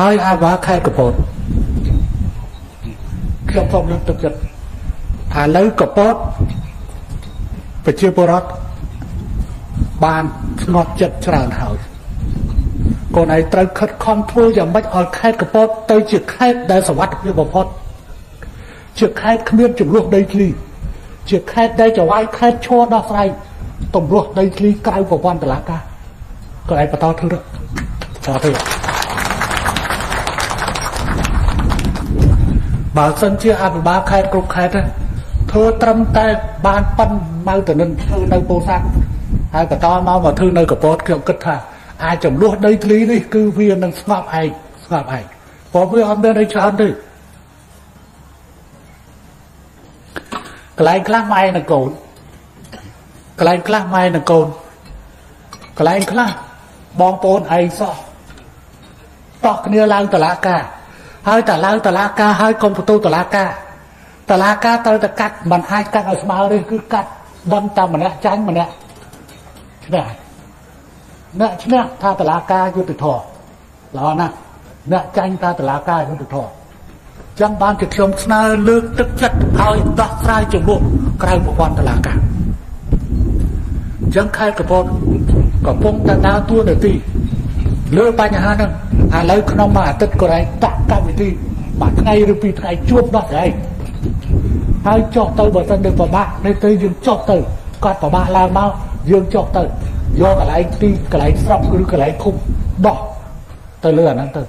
ហើយអាវ៉ាខេត្តកពតខ្ញុំសូមលើកទឹកចិត្តឥឡូវកពតប្រជាពលរដ្ឋបានស្ងប់ចិត្តច្រើនហើយកូនឯងត្រូវខិតខំធ្វើយ៉ាងម៉េចឲ្យខេត្តកពតទៅជាខេត្តដែលសុវត្ថិភាពបំផុតជាខេត្តគ្មានចំនួនដីធ្លីជាខេត្តដែលចវាយខេត្តឈរដោះស្រាយទំរោះដីធ្លីក្រៅប្រព័ន្ធតុលាការក៏ឯងបន្តធ្វើទៅ បន្តធ្វើបើសិនជាអភិបាលខេត្តគ្រប់ខេត្តធ្វើត្រឹមតែបានប៉ុនមកទៅនឹងធ្វើនៅពោធិ៍សាត់ហើយបន្តមកមកធ្វើនៅកពតខ្ញុំគិតថាអាចចំនួនដីធ្លីនេះគឺវានឹងស្ងប់ឯងស្ងប់ឯងព្រោះវាអត់មានអីច្រើនទេកន្លែងខ្លះម៉ែនឹងកូនកន្លែងខ្លះម៉ែនឹងកូនកន្លែងខ្លះបងប្អូនឯងសោះតោះគ្នាឡើងតឡាការ ហើយតឡើងតឡាការហើយកុំបន្ទោតឡាការតឡាការត្រូវតែកាត់មិនអាចកាត់ឲ្យស្មើទេគឺកាត់ដឹងតែម្នាក់ចាញ់ម្នាក់ឈ្នះអ្នកឈ្នះថាតឡាការយុទ្ធធរល្អណាស់អ្នកចាញ់ថាតឡាការយុទ្ធធរចឹងបានជាខ្ញុំស្នើលើកទឹកចិត្តឲ្យដោះស្រាយចំនួនក្រៅប្រព័ន្ធតឡាការចឹងខេត្តកពតកំពុងតែដើរតួនាទីលើបញ្ហាហ្នឹង ឥឡូវក្នុងមួយអាទិត្យក៏ឯងដាក់កម្មវិធីមួយថ្ងៃឬពីរថ្ងៃជួបដោះស្រាយហើយចុះទៅបើសិនទៅប្របាក់នេះទៅយើងចុះទៅគាត់ប្របាក់ឡើងមកយើងចុះទៅយកកន្លែងទីកន្លែងស្រុកឬកន្លែងឃុំដោះទៅលើអាហ្នឹងទៅ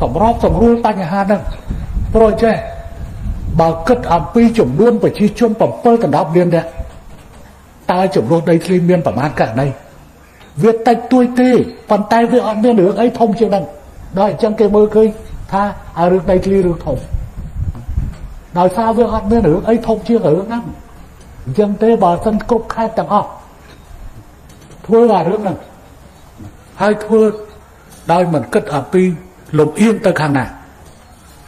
សម្របសម្រួលបញ្ហាហ្នឹងព្រោះចេះបើគិតអំពីចំនួនប្រជាជន7ដណ្ដប់លាននាក់តើចំនួនដីធ្លីមានប្រមាណករណី វាតិចតួចទេប៉ុន្តែវាអត់មានរឿងអីធំជាងហ្នឹងដល់អញ្ចឹងគេមើលឃើញថាឲ្យរឿងដីធ្លីរឿងធំដោយសារវាអត់មានរឿងអីធំជាងរឿងហ្នឹងអញ្ចឹងទេបើសិនគ្រប់ខេត្តទាំងអស់ធ្វើអារឿងហ្នឹងហើយធ្វើដោយមិនគិតអំពីលំអៀងទៅខាងណា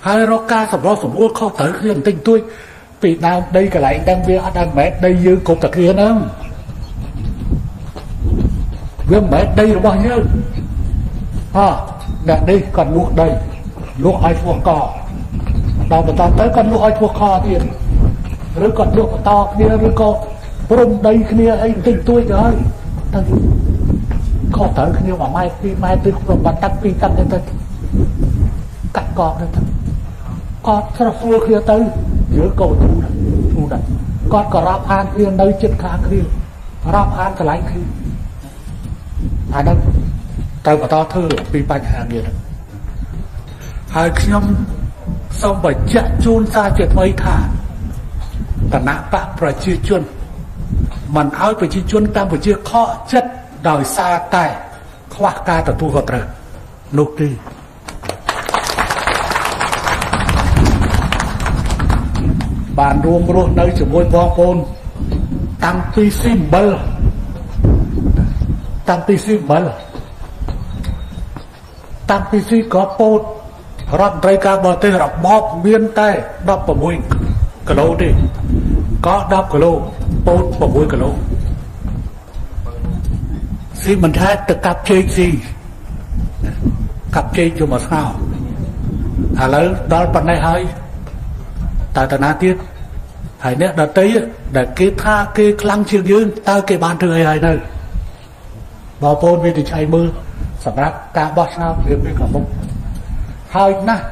ហើយរកការសម្រុះសម្រួលខុសត្រូវគ្នាបន្តិចតួចពីដើមដីកន្លែងហ្នឹងវាអត់ដល់ម៉ែដីយើងគ្រប់តែគ្នាហ្នឹង វាមិនមែនដីរបស់យើងអអ្នកនេះគាត់លក់ដីលក់ឲ្យឈ្មោះកដល់បន្តទៅគាត់លក់ឲ្យឈ្មោះខទៀតឬគាត់លក់បន្តគ្នាឬក៏ព្រំដីគ្នាអីបន្តិចតួចទៅហើយទៅខុសត្រូវគ្នា1ម៉ែត្រ2ម៉ែត្រឬប្របាត់តាក់ពីតាក់ទៅកាត់កកទៅគាត់ស្រស់ស្រួលគ្នាទៅយើងក៏ធូរធូរដែរគាត់ក៏រាប់អានគ្នានៅចិត្តខាងគ្នារាប់អានកន្លែងគ្នា អានោះត្រូវបន្តធ្វើពីបញ្ហានេះហើយខ្ញុំសូមបញ្ជាក់ជូនសារជាថ្មីថាគណៈបកប្រជាជនមិនឲ្យប្រជាជនកម្ពុជាខកចិត្តដោយសារតែខ្វះការទទួលខុសត្រូវនោះទេបានរួមរស់នៅជាមួយបងប្អូនតាំងពីស៊ីម្បិល តាំងពីស៊ីម្បិលតាំងពីស៊ីក៏ពោតរដ្ឋមន្ត្រីការបរទេសរបបមានតែ16គីឡូទេក៏10គីឡូពោត6គីឡូស៊ីមិនថាទៅកាប់ជែកស៊ីកាប់ជែកយកមកស្ងោឥឡូវដល់ប៉ុណ្ណេះហើយតើតាណាទៀតហើយអ្នកដតីដែលគេថាគេខ្លាំងជាងយើងតើគេបានធ្វើអីហើយនៅ បងប្អូនវិនិច្ឆ័យមើលសម្រាប់ការបោះឆ្នោតរៀបពីខាងមុខហើយណាស់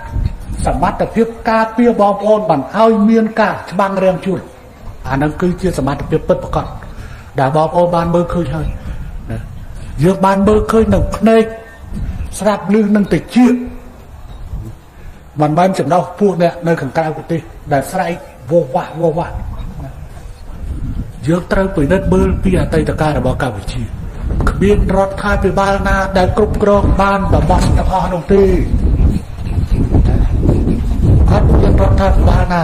សមត្ថភាពការពារបងប្អូនបានឲ្យមានការច្បាំងរាំងជួលអានឹងគឺជាសមត្ថភាពពិតប្រាកដដែលបងប្អូនបានមើលឃើញហើយយើងបានមើលឃើញនឹងភ្នែកស្រាប់លឺនឹងតិចមិនបានចំណោះពួកអ្នកនៅខាងក្រៅប្រទេសដែលស្រែកវោវាស់វោវាស់យើងត្រូវពិនិត្យមើលពីអតីតកាលរបស់កម្ពុជា គ្មានរដ្ឋាភិបាលណា ដែលគ្រប់គ្រងបានតំបន់ទាំងអស់នោះទេអត់មានរដ្ឋាភិបាលណា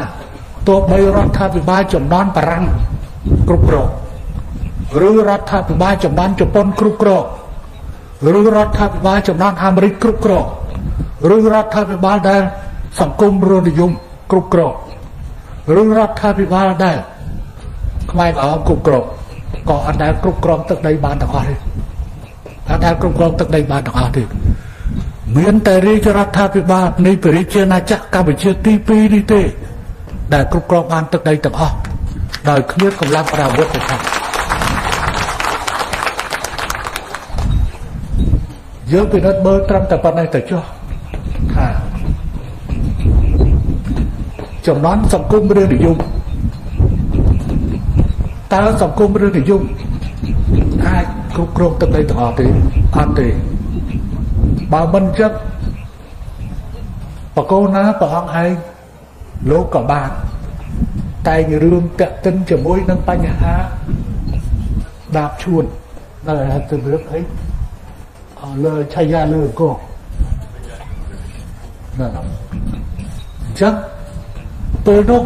ទោះបីរដ្ឋាភិបាលចំនួនបារាំងគ្រប់គ្រងឬរដ្ឋាភិបាលចំនួនជប៉ុនគ្រប់គ្រងឬរដ្ឋាភិបាលចំនួនអាមេរិកគ្រប់គ្រងឬរដ្ឋាភិបាលដែលសង្គមរនិយមគ្រប់គ្រងឬរដ្ឋាភិបាលដែលខ្មែរក្រហមគ្រប់គ្រង ក៏អត់ដែលគ្រប់គ្រងទឹកដីបានទាំងអស់ទេអត់ដែលគ្រប់គ្រងទឹកដីបានទាំងអស់ទេមានតែរាជរដ្ឋាភិបាលនៃប្រជាជាណាចក្រកម្ពុជាទី2នេះទេ ដែលគ្រប់គ្រងបានទឹកដីទាំងអស់ដោយគ្មានកម្លាំងប្រាវុធទេថាយើងពិនិត្យមើលត្រឹមតែប៉ុណ្ណេះទៅចុះថាចំណន់សង្គមរឿងនិយម តើសង្គមរឿងនិយមអាចគ្រប់គ្រងទឹកដីទាំងអស់ទេអត់ទេបើមិនចឹងបកូនណាព្រះអង្គឯងលោកក៏បានតែងរឿងតាក់ទិនជាមួយនឹងបញ្ហាដាបឈួននៅទៅរឿងអីលើឆាយាលើកោណាអញ្ចឹងពេលនោះ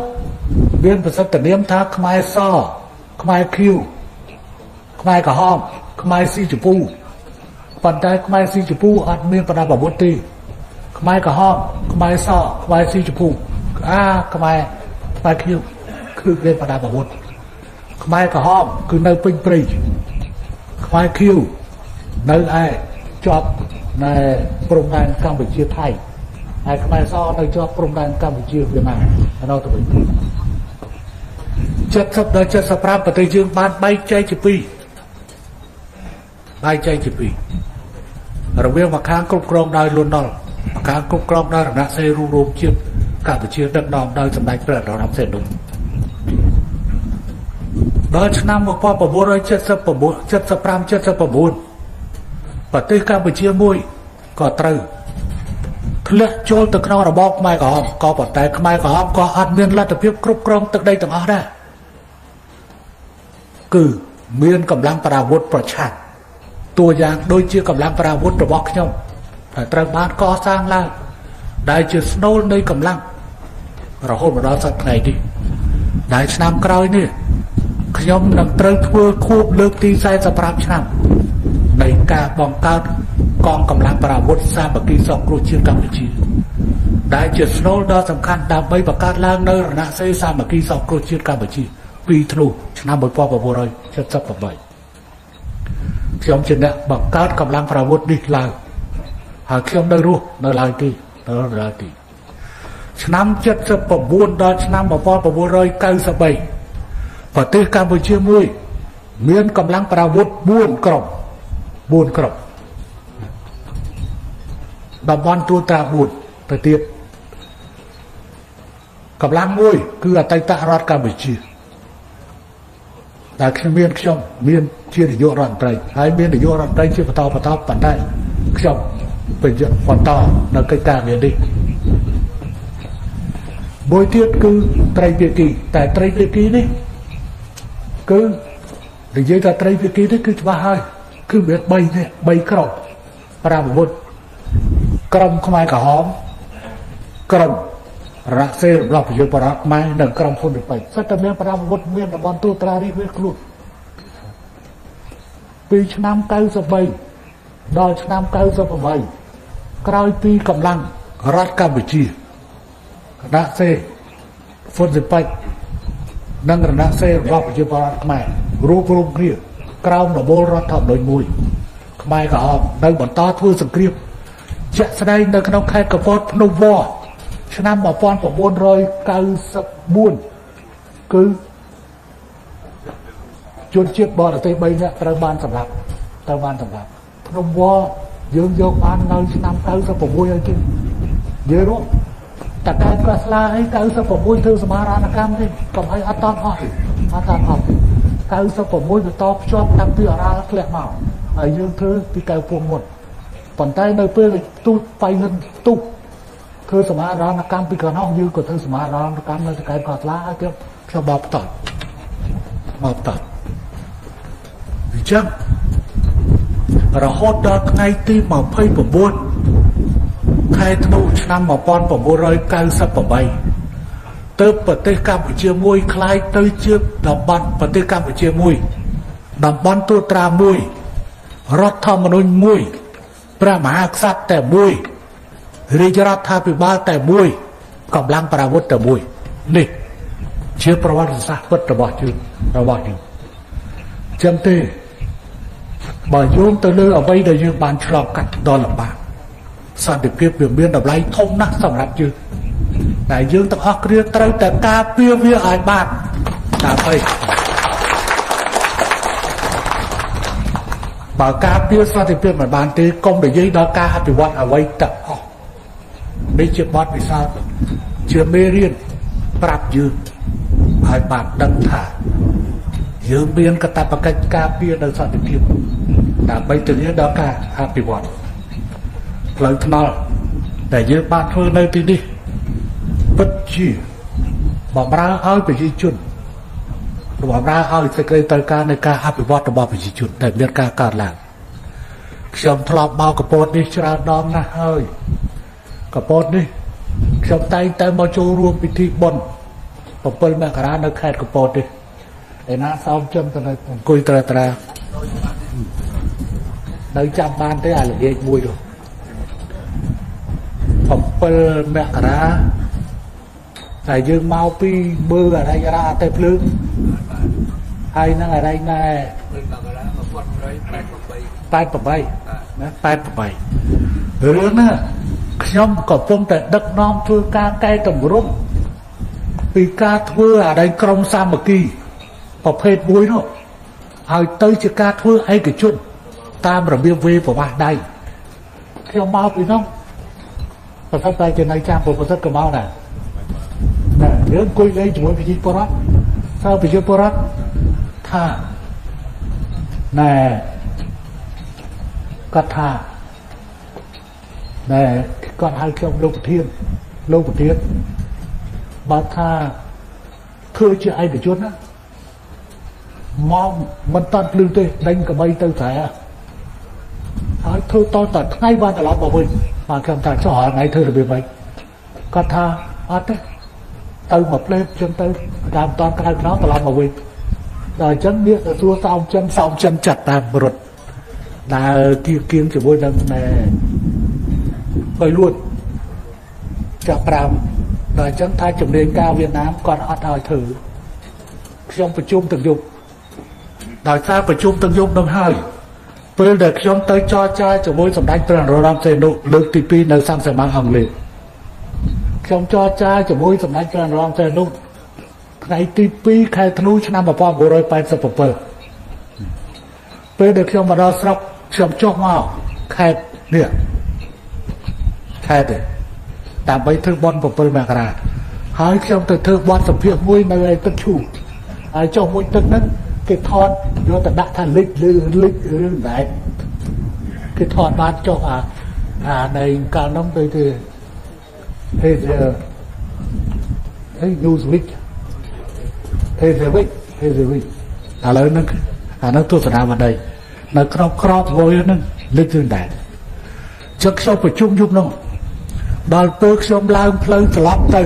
មានប្រសិទ្ធនាមថាខ្មែរស ខ្មែរឃីវខ្មែរក្រហមខ្មែរស៊ីជពូប៉ុន្តែខ្មែរស៊ីជពូអត់មានប្រដាប់អាវុធទេខ្មែរក្រហមខ្មែរសខ្មែរស៊ីជពូអាខ្មែរខ្មែរឃីវគឺមានប្រដាប់អាវុធខ្មែរក្រហមគឺនៅពេញព្រៃខ្មែរឃីវនៅឯជាប់នៅព្រំដែនកម្ពុជាថៃហើយខ្មែរសនៅជាប់ព្រំដែនកម្ពុជាវៀតណាមនៅទៅវិញ 70ដល់75ប្រទេសយើងបានបែកចែកជាពីរបែកចែកជាពីររវាងមកខាងគ្រប់គ្រងដោយលន់នល់មកខាងគ្រប់គ្រងដោយរណសេរីរួមជាតិកម្ពុជាដឹកនាំដោយសម្ដេចព្រះនរោត្តមសីហនុដល់ឆ្នាំ1979 75 79ប្រទេសកម្ពុជាមួយក៏ត្រូវធ្លាក់ចូលទៅក្នុងរបបខ្មែរក្រហមក៏ប៉ុន្តែខ្មែរក្រហមក៏អត់មានលទ្ធភាពគ្រប់គ្រងទឹកដីទាំងអស់ដែរ គឺមានកម្លាំងប្រាវុធប្រឆាំងតួយ៉ាងដូចជាកម្លាំងប្រាវុធរបស់ខ្ញុំដែលត្រូវបានកសាងឡើងដែលជាស្នូលនៃកម្លាំងរហូតមកដល់សប្តាហ៍ថ្ងៃនេះដែលឆ្នាំក្រោយនេះខ្ញុំនឹងត្រូវធ្វើខួបលើកទី45ឆ្នាំនៃការបង្កើតកងកម្លាំងប្រាវុធសាមគ្គីសង្គ្រោះជាតិកម្ពុជា ដែលជាស្នូលដ៏សំខាន់ដើម្បីបង្កើតឡើងនៅរណសិរ្សសាមគ្គីសង្គ្រោះជាតិកម្ពុជា 2ធ្នូឆ្នាំ1978ខ្ញុំជាអ្នកបង្កើតកម្លាំងប្រាវុធនេះឡើងហើយខ្ញុំនៅរស់នៅឡើយទីនៅឡើយទីឆ្នាំ79ដល់ឆ្នាំ1993ប្រទេសកម្ពុជាមួយ មានកម្លាំងប្រាវុធ4ក្រុម4ក្រុមតំបន់ទួលត្រា4ទៅទៀតកម្លាំងមួយ គឺអតីតរដ្ឋកម្ពុជា ដែលខ្ញុំមានខ្ញុំមានជានាយករដ្ឋមន្ត្រីហើយមាននាយករដ្ឋមន្ត្រីជាបន្តបន្តប៉ុន្តែខ្ញុំបញ្ជាបន្តនៅកិច្ចការងារនេះមួយទៀតគឺត្រីភាគីតែត្រីភាគីនេះគឺនិយាយថាត្រីភាគីនេះគឺច្បាស់ហើយគឺមាន3នេះ3ក្រុមប្រាវុធក្រុមខ្មែរក្រហមក្រុម រកសេរបស់ប្រជាបរតខ្មែរនិងក្រុមហ៊ុនរិបិសិតតែមានប្រាវុធមានតំបន់ទូត្រារីវាខ្លួនពីឆ្នាំ93ដល់ឆ្នាំ98ក្រោយពីកម្លាំងរដ្ឋកម្ពុជាគណៈសេហ៊ុនរិបិនិងរណសេរបស់ប្រជាបរតខ្មែររួមរួមគ្នាក្រោមរបបរដ្ឋធម្មនុញ្ញមួយខ្មែរក្រហមនៅបន្តធ្វើសង្គ្រាមជាក់ស្ដែងនៅក្នុងខេត្តកពតភ្នំវ៉ ឆ្នាំ1994គឺជនជាតិបរទេស3នាក់ត្រូវបានសម្លាប់ត្រូវបានសម្លាប់ភ្នំវ៉យើងយកបាននៅឆ្នាំ96ហើយជិះនិយាយរួមតកែក៏ស្លាអី96ធ្វើសមារណកម្មទេកុំឲ្យអត់តន់អស់អត់តន់អស់96បន្តភ្ជាប់តាំងពីអរ៉ាល់ធ្លាក់មកហើយយើងធ្វើពីកៅពួងមុនប៉ុន្តែនៅពេលទូបៃហិនទូ ធ្វើសមារណកម្មពីកណ្ដោះយើងក៏ធ្វើសមារណកម្មនៅកែក៏ស្លាហើយខ្ញុំខ្ញុំបបតបបតអញ្ចឹងរហូតដល់ថ្ងៃទី29ខែធ្នូឆ្នាំ1998ទើបប្រទេសកម្ពុជាមួយคล้ายទៅជាតំបន់ប្រទេសកម្ពុជាមួយតំបន់ទូត្រាមួយរដ្ឋធម្មនុញ្ញមួយព្រះមហាក្សត្រតែមួយ រាជរដ្ឋាភិបាលតែមួយកម្លាំងប្រាវុធតែមួយនេះជាប្រវត្តិសាស្ត្រពិតរបស់យើងរបស់យើងចឹងទេបើយោងទៅលើអ្វីដែលយើងបានឆ្លងកាត់ដល់លំបាកសន្តិភាពវាមានតម្លៃធំណាស់សម្រាប់យើងតែយើងទាំងអស់គ្នាត្រូវតែការពារវាឲ្យបានដើម្បីបើការពារសន្តិភាពមិនបានទេកុំនិយាយដល់ការអភិវឌ្ឍអ្វីទាំងអស់ នេះជាបទពិសោធន៍ជាមេរៀនប្រាប់យើងឲ្យបានដឹងថាយើងមានកតបកិច្ចការពារនៅសន្តិភាពដើម្បីធានាដល់ការអភិវឌ្ឍផ្លូវថ្នល់ដែលយើងបានធ្វើនៅទីនេះពិតជាបំរើឲ្យប្រជាជនបំរើឲ្យសេចក្តីត្រូវការនៃការអភិវឌ្ឍរបស់ប្រជាជនដែលមានការកើតឡើងខ្ញុំធ្លាប់មកកពតនេះច្រើនដងណាស់ហើយ កពតនេះខ្ញុំតែងតែមកចូលរួមពិធីបុណ្យ7មករានៅខេត្តកពតនេះឯណាសោមចំទៅអង្គុយត្រាត្រានៅចាំបានទេអាល្ងាចមួយនោះ7មករាតែយើងមកពីមើលអរិយរាតែភ្លើងហើយនឹងអរិយណែ88ណា88រឿងណា ខ្ញុំកំពុងតែដឹកនាំធ្វើការកែតម្រង់ពីការធ្វើអរិយក្រមសាមគ្គីប្រភេទមួយនោះហើយទៅជាការធ្វើឯកជនតាមរបៀបវេប្រវាស់ដៃខ្ញុំមកពីនោះប្រសិនតែជានៅចាំពុទ្ធក៏មកដែរណាយើងអង្គុយលេងជាមួយប្រជាពលរដ្ឋតើប្រជាពលរដ្ឋថាណែគាត់ថាណែ គាត់ហៅខ្ញុំលោកប្រធានលោកប្រធានបើថាធ្វើជាឯកជនណាមកមិនតាន់ភ្លឺទេដេញកបីទៅស្រែហើយធ្វើតតថ្ងៃបានត្រឡប់មកវិញបាទខ្ញុំថាចុះថ្ងៃធ្វើរបៀបម៉េចគាត់ថាអត់ទេទៅមកផ្លេបចឹងទៅតាមតនក្រៅខ្នងត្រឡប់មកវិញដល់អញ្ចឹងនេះសួរសោមចិនសោមចិនចាត់តាមរត់ដើរគៀគៀងជាមួយនឹងណែ បើលួតចាប់5ដល់អញ្ចឹងថាជំនាញការវៀតណាមគាត់អត់ឲ្យធ្វើខ្ញុំប្រជុំទាំងយប់ដោយសារប្រជុំទាំងយប់នឹងហើយពេលដែលខ្ញុំទៅចរចាជាមួយសម្ដេចព្រះនរោត្តមសីហនុលើកទី2នៅសង្ឃសមាអង់គ្លេសខ្ញុំចរចាជាមួយសម្ដេចព្រះនរោត្តមសីហនុថ្ងៃទី2ខែធ្នូឆ្នាំ1987ពេលដែលខ្ញុំមកដល់ស្រុកខ្ញុំចុះមកខេត្តនេះ ខេត្តទេដើម្បីធ្វើបន់7មករាហើយខ្ញុំទៅធ្វើបន់សភាមួយនៅឯទឹកឈូហើយចុះមួយទឹកហ្នឹងគេថតយកទៅដាក់ថាលិចឬលិចរឿងដែរគេថតបានចុះអាអាในកាលនោះទៅទៅហេហេ Newsweek ហេហេ week ហេហេ week ឥឡូវហ្នឹងអានោះទស្សនាមកដីនៅក្របក្របវយហ្នឹងលិចរឿងដែរចុះខ្ញុំប្រជុំយប់នោះ ដល់ពេលខ្ញុំឡើងផ្លូវត្រឡប់ទៅ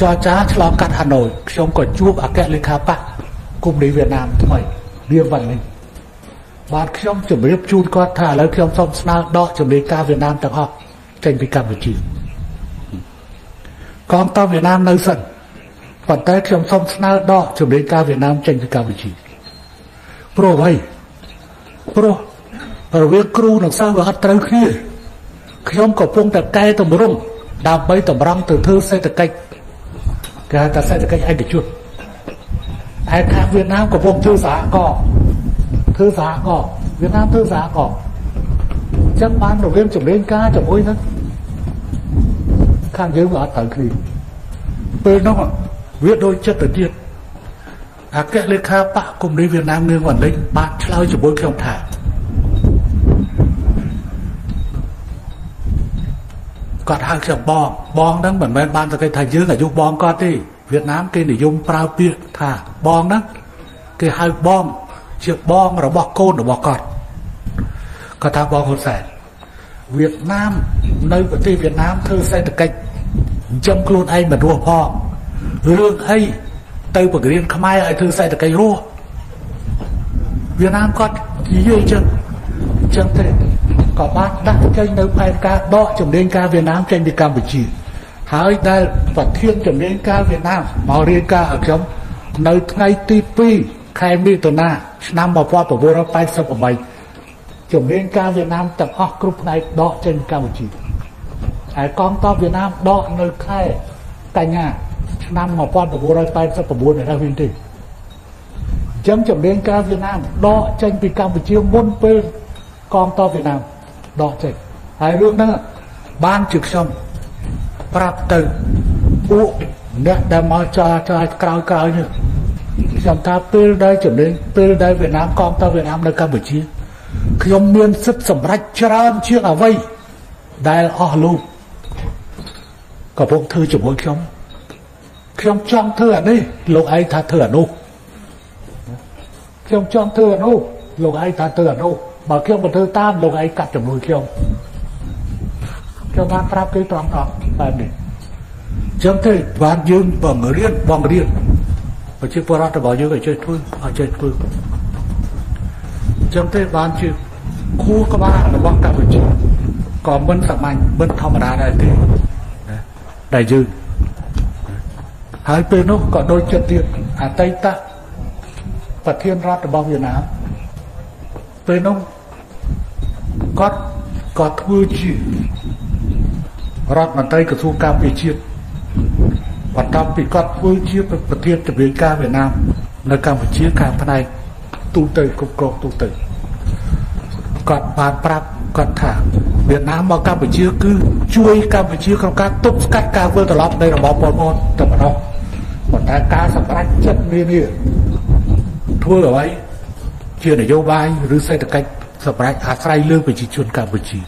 ចរចាឆ្លងកាត់ហាណូយខ្ញុំក៏ជួបអគ្គលេខាបកគុំនីវៀតណាមថ្មីវាវ៉ាន់នេះបាទខ្ញុំជម្រាបជូនគាត់ថាឥឡូវខ្ញុំសូមស្នើដកជំនាញការវៀតណាមទាំងអស់ចេញពីកម្ពុជាកងទ័ពវៀតណាមនៅសិនប៉ុន្តែខ្ញុំសូមស្នើដកជំនាញការវៀតណាមចេញពីកម្ពុជាព្រោះអ្វីព្រោះរវាងគ្រូនិងសិស្សវាអត់ត្រូវគ្នា ខ្ញុំកំពុងតែកែតម្រង់ដើម្បីតម្រង់ទៅធ្វើសេដ្ឋកិច្ចគេហៅថាសេដ្ឋកិច្ចឯកជនហើយខាងវៀតណាមកំពុងធ្វើសហគមន៍ធ្វើសហគមន៍វៀតណាមធ្វើសហគមន៍ចឹងបានរវាងជំនាញការជាមួយនឹងខាងយើងវាអត់ត្រូវគ្នាពេលនោះវាដូចចិត្តទៅទៀតអគ្គលេខាបកគុំនេះវៀតណាមនាងវណ្ឌិតបានឆ្លើយជាមួយខ្ញុំថា គាត់ហៅខ្ញុំបងបងហ្នឹងមិនមែនបានតែគេថាយើងអាយុបងគាត់ទេវៀតណាមគេនិយមប្រើពាក្យថាបងហ្នឹងគេហៅបងជាបងរបស់កូនរបស់គាត់គាត់ថាបងហ៊ុនសែនវៀតណាមនៅប្រទេសវៀតណាមធ្វើសេដ្ឋកិច្ចចិញ្ចឹមខ្លួនឯងមិនរស់ផងរឿងអីទៅបង្រៀនខ្មែរឲ្យធ្វើសេដ្ឋកិច្ចរស់វៀតណាមគាត់និយាយចឹងចឹងទេ ក៏បានដាក់ចេញនៅផែនការដកជំនាញការវៀតណាមចេញពីកម្ពុជា ហើយដែលប្រធានជំនាញការវៀតណាមមករៀនការឲ្យខ្ញុំនៅថ្ងៃទី2ខែមិថុនាឆ្នាំ1988ជំនាញការវៀតណាមទាំងអស់គ្រប់ផ្នែកដកចេញកម្ពុជាហើយកងទ័ពវៀតណាមដកនៅខែកញ្ញាឆ្នាំ1989នេះវិញទេចឹងជំនាញការវៀតណាមដកចេញពីកម្ពុជាមុនពេលកងទ័ពវៀតណាម ដកចេញហើយរឿងហ្នឹងបានជាខ្ញុំប្រាប់ទៅពួកអ្នកដែលមកចោលចោលក្រោយក្រោយនេះខ្ញុំថាពេលដែលជំនាញពេលដែលវៀតណាមកងទ័ពវៀតណាមនៅកម្ពុជាខ្ញុំមានសិទ្ធិសម្រេចច្រើនជាងអ្វីដែលអស់លោកកំពុងធ្វើជាមួយខ្ញុំខ្ញុំចង់ធ្វើអានេះលោកឯងថាធ្វើអានោះខ្ញុំចង់ធ្វើអានោះលោកឯងថាធ្វើអានោះ បើខ្ញុំមិនធ្វើតាមលោកឯងកាត់ចំនួនខ្ញុំខ្ញុំបានប្រាប់គេត្រង់ត្រង់បែបនេះចឹងទេបានយើងបងរៀនបងរៀនប្រជាពលរដ្ឋរបស់យើងឲ្យចេះធ្វើឲ្យចេះធ្វើចឹងទេបានជាគូក្បាលរបស់កម្ពុជាក៏មិនសាមញ្ញមិនធម្មតាដែរទេដែលយើងហើយពេលនោះក៏ដូចចិត្តទៀតអតីតប្រធានរដ្ឋរបស់វៀតណាមពេលនោះ គាត់ក៏ធ្វើជារដ្ឋមន្ត្រីក្រសួងការពារជាតិបន្ទាប់ពីគាត់ធ្វើជាប្រធានជំនាញការវៀតណាមនៅកម្ពុជាខាងផ្នែកទូទៅគ្រប់គ្រងទូទៅគាត់បានប្រាប់គាត់ថាវៀតណាមមកកម្ពុជាគឺជួយកម្ពុជាក្នុងការទប់ស្កាត់ការវិលត្រឡប់នៃរបបប៉ុលពតតែប៉ុណ្ណោះប៉ុន្តែការសម្រេចចិត្តនានាធ្វើអ្វីជានយោបាយឬសេដ្ឋកិច្ច សម្រាប់អាស្រ័យលើប្រជាជនកម្ពុជា